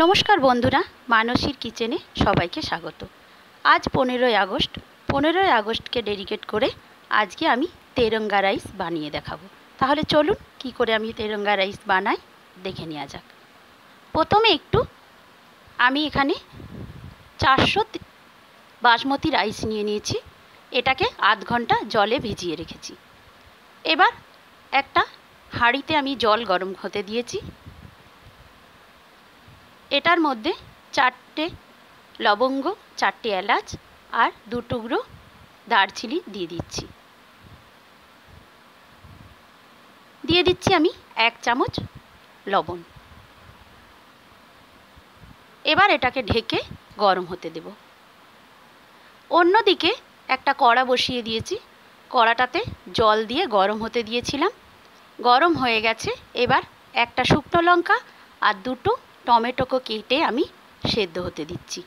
নমস্কার বন্ধুরা, মানসীর কিচেনে সবাইকে স্বাগত। আজ পনেরোই আগস্ট, পনেরোই আগস্টকে ডেডিকেট করে আজকে আমি তেরঙ্গা রাইস বানিয়ে দেখাবো। তাহলে চলুন কি করে আমি তেরঙ্গা রাইস বানাই, দেখে নেওয়া যাক। প্রথমে একটু আমি এখানে চারশো বাসমতি রাইস নিয়ে নিয়েছি। এটাকে আধ ঘণ্টা জলে ভিজিয়ে রেখেছি। এবার একটা হাঁড়িতে আমি জল গরম হতে দিয়েছি। এটার মধ্যে চারটে লবঙ্গ, চারটে এলাচ আর দু টুকরো দারচিনি দিয়ে দিচ্ছি। দিয়ে দিচ্ছি আমি এক চামচ লবণ। এবার এটাকে ঢেকে গরম হতে দেব। অন্যদিকে একটা কড়া বসিয়ে দিয়েছি। কড়াটাতে জল দিয়ে গরম হতে দিয়েছিলাম। গরম হয়ে গেছে। এবার একটা শুকনো লঙ্কা আর দুটো টমেটোকে কেটে আমি সেদ্ধ হতে দিচ্ছি।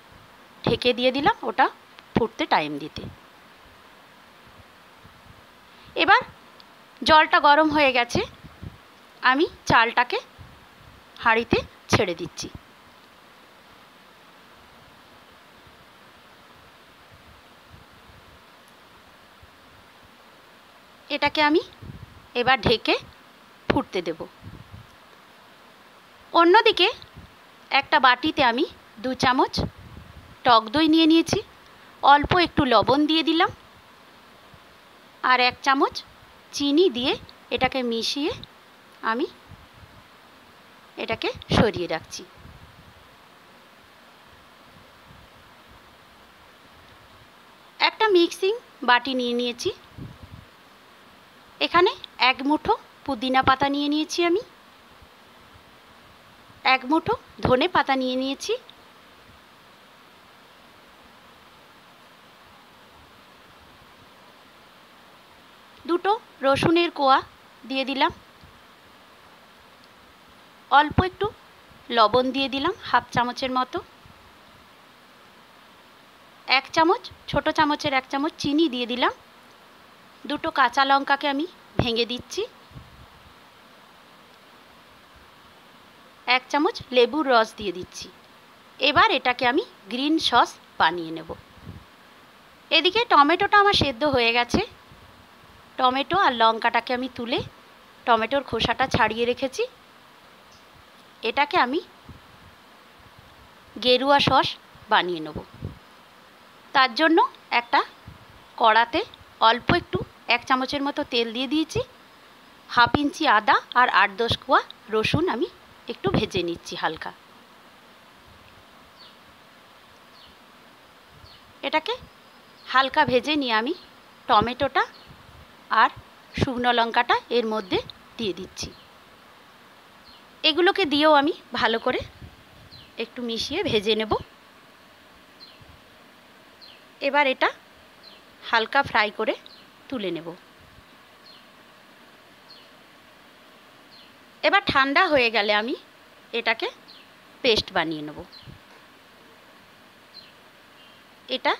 ঢেকে দিয়ে দিলাম ওটা ফুটতে টাইম দিতে। এবার জলটা গরম হয়ে গেছে, আমি চালটাকে হাঁড়িতে ছেড়ে দিচ্ছি। এটাকে আমি এবার ঢেকে ফুটতে দেব। অন্যদিকে একটা বাটিতে আমি দু চামচ টক দই নিয়ে নিয়েছি। অল্প একটু লবণ দিয়ে দিলাম। আর এক চামচ চিনি দিয়ে এটাকে মিশিয়ে আমি এটাকে সরিয়ে রাখছি। একটা মিক্সিং বাটি নিয়ে নিয়েছি। এখানে এক মুঠো পুদিনা পাতা নিয়ে নিয়েছি আমি। এক মুঠো ধনে পাতা নিয়ে নিয়েছি। দুটো রসুনের কোয়া দিয়ে দিলাম। অল্প একটু লবণ দিয়ে দিলাম হাফ চামচের মতো। এক চামচ, ছোট চামচের এক চামচ চিনি দিয়ে দিলাম। দুটো কাঁচা লঙ্কাকে আমি ভেঙে দিচ্ছি। এক চামচ লেবুর রস দিয়ে দিচ্ছি। এবার এটাকে আমি গ্রিন সস বানিয়ে নেব। এদিকে টমেটোটা আমার সেদ্ধ হয়ে গেছে। টমেটো আর লঙ্কাটাকে আমি তুলে টমেটোর খোসাটা ছাড়িয়ে রেখেছি। এটাকে আমি গেরুয়া সস বানিয়ে নেব। তার জন্য একটা কড়াতে অল্প একটু এক চামচের মতো তেল দিয়ে দিয়েছি। হাফ ইঞ্চি আদা আর আট দশ কোয়া রসুন আমি একটু ভেজে নিচ্ছি হালকা। এটাকে হালকা ভেজে নিয়ে আমি টমেটোটা আর শুকনো লঙ্কাটা এর মধ্যে দিয়ে দিচ্ছি। এগুলোকে দিয়েও আমি ভালো করে একটু মিশিয়ে ভেজে নেব। এবার এটা হালকা ফ্রাই করে তুলে নেব। এবার ঠান্ডা হয়ে গেলে আমি এটাকে পেস্ট বানিয়ে নেব। এটা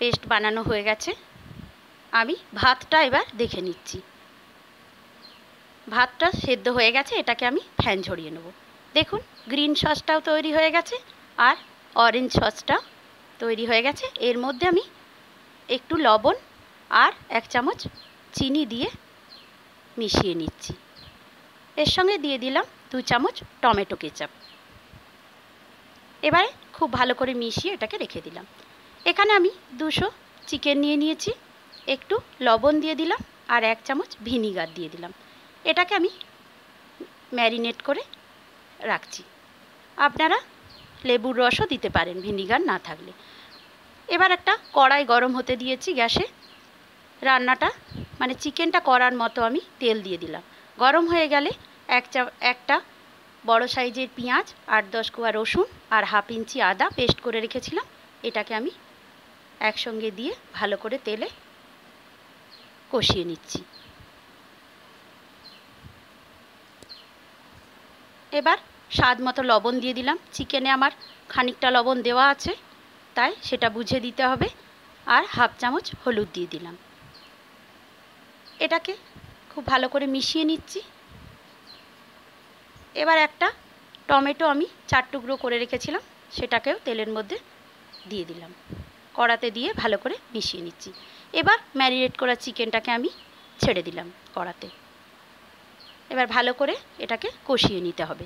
পেস্ট বানানো হয়ে গেছে। আমি ভাতটা এবার দেখে নিচ্ছি। ভাতটা সেদ্ধ হয়ে গেছে, এটাকে আমি ফ্যান ঝরিয়ে নেব। দেখুন, গ্রিন সসটাও তৈরি হয়ে গেছে আর অরেঞ্জ সসটাও তৈরি হয়ে গেছে। এর মধ্যে আমি একটু লবণ আর এক চামচ চিনি দিয়ে মিশিয়ে নিচ্ছি। এর সঙ্গে দিয়ে দিলাম দু চামচ টমেটো কেচাপ। এবারে খুব ভালো করে মিশিয়ে এটাকে রেখে দিলাম। এখানে আমি দুশো চিকেন নিয়ে নিয়েছি। একটু লবণ দিয়ে দিলাম আর এক চামচ ভিনিগার দিয়ে দিলাম। এটাকে আমি ম্যারিনেট করে রাখছি। আপনারা লেবুর রসও দিতে পারেন ভিনিগার না থাকলে। এবার একটা কড়াই গরম হতে দিয়েছি গ্যাসে। রান্নাটা মানে চিকেনটা করার মতো আমি তেল দিয়ে দিলাম। গরম হয়ে গেলে এক চা, একটা বড় সাইজের পেঁয়াজ, আট দশ কোয়া রসুন আর হাফ ইঞ্চি আদা পেস্ট করে রেখেছিলাম। এটাকে আমি একসঙ্গে দিয়ে ভালো করে তেলে কষিয়ে নিচ্ছি। এবার স্বাদ মতো লবণ দিয়ে দিলাম। চিকেনে আমার খানিকটা লবণ দেওয়া আছে, তাই সেটা বুঝে দিতে হবে। আর হাফ চামচ হলুদ দিয়ে দিলাম। এটাকে খুব ভালো করে মিশিয়ে নিচ্ছি। এবার একটা টমেটো আমি চার টুকরো করে রেখেছিলাম, সেটাকেও তেলের মধ্যে দিয়ে দিলাম। কড়াতে দিয়ে ভালো করে মিশিয়ে নিচ্ছি। এবার ম্যারিনেট করা চিকেনটাকে আমি ছেড়ে দিলাম কড়াতে। এবার ভালো করে এটাকে কষিয়ে নিতে হবে।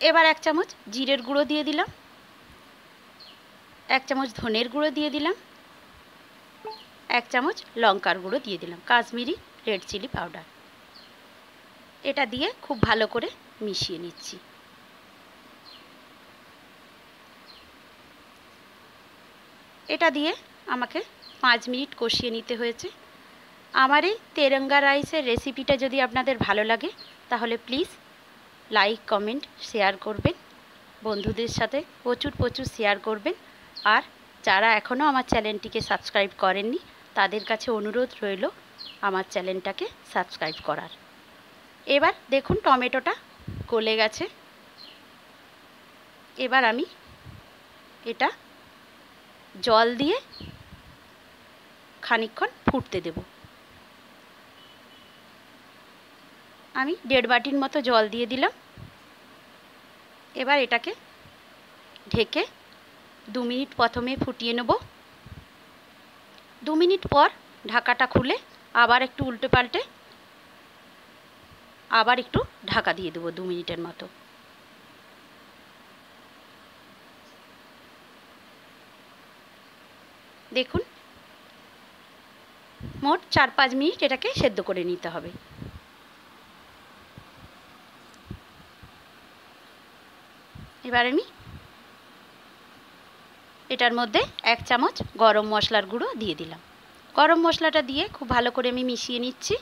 এবার এক চামচ জিরের গুঁড়ো দিয়ে দিলাম। এক চামচ ধনের গুঁড়ো দিয়ে দিলাম। এক চামচ লঙ্কার গুঁড়ো দিয়ে দিলাম। Kashmiri red chilli powder. এটা দিয়ে খুব ভালো করে মিশিয়ে নিচ্ছি। এটা দিয়ে আমাকে পাঁচ মিনিট কষিয়ে নিতে হয়েছে। আমার এই তেরঙ্গা রাইসের রেসিপিটা যদি আপনাদের ভালো লাগে, তাহলে প্লিজ লাইক, কমেন্ট, শেয়ার করবেন। বন্ধুদের সাথে প্রচুর প্রচুর শেয়ার করবেন। আর যারা এখনও আমার চ্যানেলটিকে সাবস্ক্রাইব করেননি, তাদের কাছে অনুরোধ রইল আমার চ্যানেলটাকে সাবস্ক্রাইব করার। এবার দেখুন টমেটোটা গলে গেছে। এবার আমি এটা জল দিয়ে খানিকক্ষণ ফুটতে দেব। আমি দেড় বাটির মতো জল দিয়ে দিলাম। এবার এটাকে ঢেকে দু মিনিট প্রথমে ফুটিয়ে নেব। দু মিনিট পর ঢাকাটা খুলে আবার একটু উল্টে পাল্টে আবার একটু ঢাকা দিয়ে দেবো দু মিনিটের মতো। দেখুন, মোট চার পাঁচ মিনিট এটাকে সেদ্ধ করে নিতে হবে। এবার আমি এটার মধ্যে এক চামচ গরম মশলার গুঁড়ো দিয়ে দিলাম। গরম মশলাটা দিয়ে খুব ভালো করে আমি মিশিয়ে নিচ্ছি।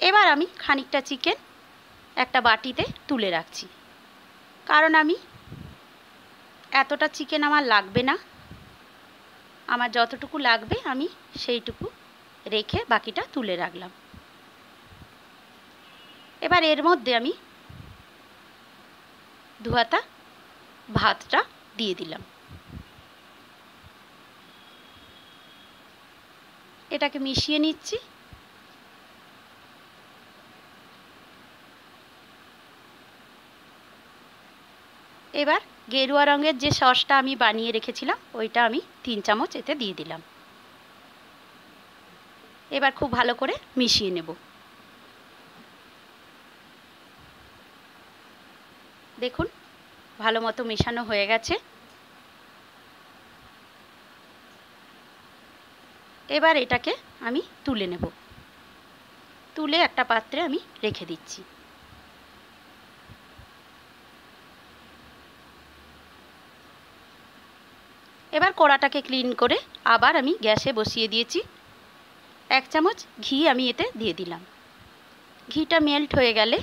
এবার আমি খানিকটা চিকেন একটা বাটিতে তুলে রাখছি। কারণ আমি এতটা চিকেন আমার লাগবে না। আমার যতটুকু লাগবে আমি সেইটুকু রেখে বাকিটা তুলে রাখলাম। এবার এর মধ্যে আমি ধোয়াতা, ভাতটা দিয়ে দিলাম। এটাকে মিশিয়ে নিচ্ছি। এবার গেরুয়া রঙের যে সসটা আমি বানিয়ে রেখেছিলাম, ওইটা আমি তিন চামচ এতে দিয়ে দিলাম। এবার খুব ভালো করে মিশিয়ে নেব। দেখুন, ভালো মতো মেশানো হয়ে গেছে। এবার এটাকে আমি তুলে নেব। তুলে একটা পাত্রে আমি রেখে দিচ্ছি। এবার কড়াটাকে ক্লিন করে আবার আমি গ্যাসে বসিয়ে দিয়েছি। এক চামচ ঘি আমি এতে দিয়ে দিলাম। ঘিটা মেল্ট হয়ে গেলে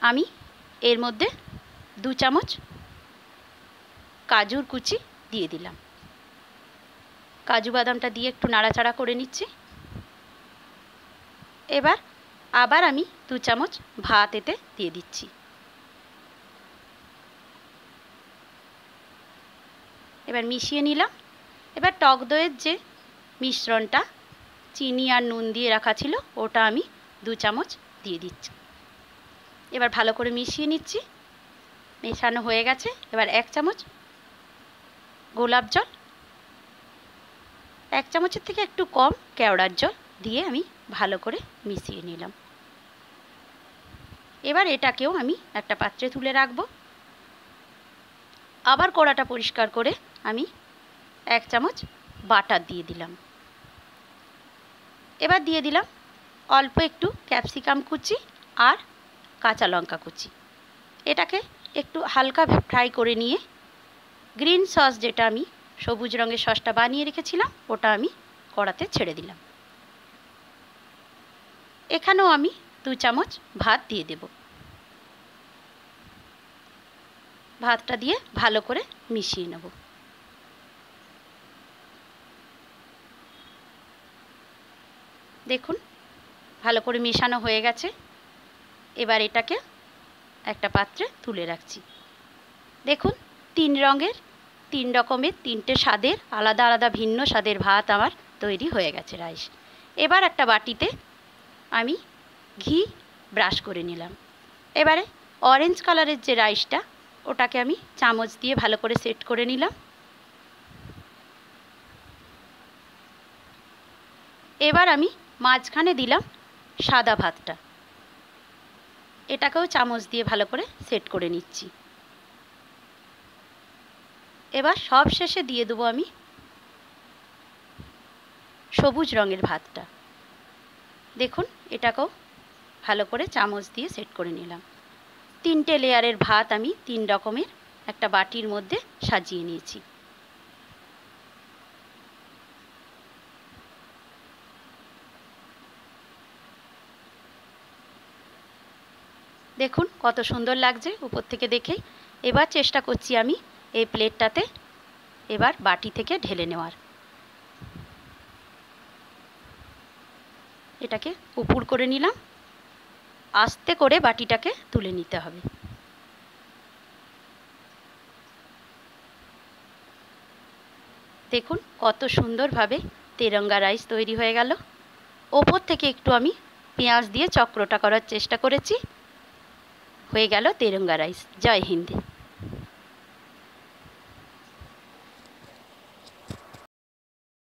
আমি, এর মধ্যে দু চামচ কাজুর কুচি দিয়ে দিলাম। কাজু বাদামটা দিয়ে একটু নাড়াচাড়া করে নিচ্ছি। এবার আবার আমি দু চামচ ভাত এতে দিয়ে দিচ্ছি। এবার মিশিয়ে নিলাম। এবার টক দইয়ের যে মিশ্রণটা, চিনি আর নুন দিয়ে রাখা ছিল, ওটা আমি দু চামচ দিয়ে দিচ্ছি। এবার ভালো করে মিশিয়ে নিচ্ছি। মেশানো হয়ে গেছে। এবার এক চামচ গোলাপ জল, এক চামচের থেকে একটু কম কেওড়ার জল দিয়ে আমি ভালো করে মিশিয়ে নিলাম। এবার এটাকেও আমি একটা পাত্রে তুলে রাখব। আবার কড়াটা পরিষ্কার করে আমি এক চামচ বাটার দিয়ে দিলাম। এবার দিয়ে দিলাম অল্প একটু ক্যাপসিকাম কুচি আর কাঁচা লঙ্কা কুচি। এটাকে একটু হালকা ফ্রাই করে নিয়ে গ্রিন সস যেটা আমি সবুজ রঙের সসটা বানিয়ে রেখেছিলাম, ওটা আমি কড়াতে ছেড়ে দিলাম। এখানেও আমি দু চামচ ভাত দিয়ে দেব। ভাতটা দিয়ে ভালো করে মিশিয়ে নেব। দেখুন, ভালো করে মেশানো হয়ে গেছে। এবার এটাকে একটা পাত্রে তুলে রাখছি। দেখুন, তিন রঙের, তিন রকমের, তিনটে স্বাদের, আলাদা আলাদা ভিন্ন স্বাদের ভাত আমার তৈরি হয়ে গেছে রাইস। এবার একটা বাটিতে আমি ঘি ব্রাশ করে নিলাম। এবারে অরেঞ্জ কালারের যে রাইসটা, ওটাকে আমি চামচ দিয়ে ভালো করে সেট করে নিলাম। এবার আমি মাঝখানে দিলাম সাদা ভাতটা। এটাকেও চামচ দিয়ে ভালো করে সেট করে নিচ্ছি। এবার সব শেষে দিয়ে দেবো আমি সবুজ রঙের ভাতটা। দেখুন, এটাকেও ভালো করে চামচ দিয়ে সেট করে নিলাম। তিনটে লেয়ারের ভাত আমি তিন রকমের একটা বাটির মধ্যে সাজিয়ে নিয়েছি। দেখুন, কত সুন্দর লাগছে উপর থেকে দেখেই এবার চেষ্টা করছি আমি এই প্লেটটাতে এবার বাটি থেকে ঢেলে নেওয়ার। এটাকে উপুর করে নিলাম। আস্তে করে বাটিটাকে তুলে নিতে হবে। দেখুন, কত সুন্দরভাবে তেরঙ্গা রাইস তৈরি হয়ে গেল। ওপর থেকে একটু আমি পেঁয়াজ দিয়ে চক্রটা করার চেষ্টা করেছি। হয়ে গেল তেরঙ্গা রাইস। জয় হিন্দ।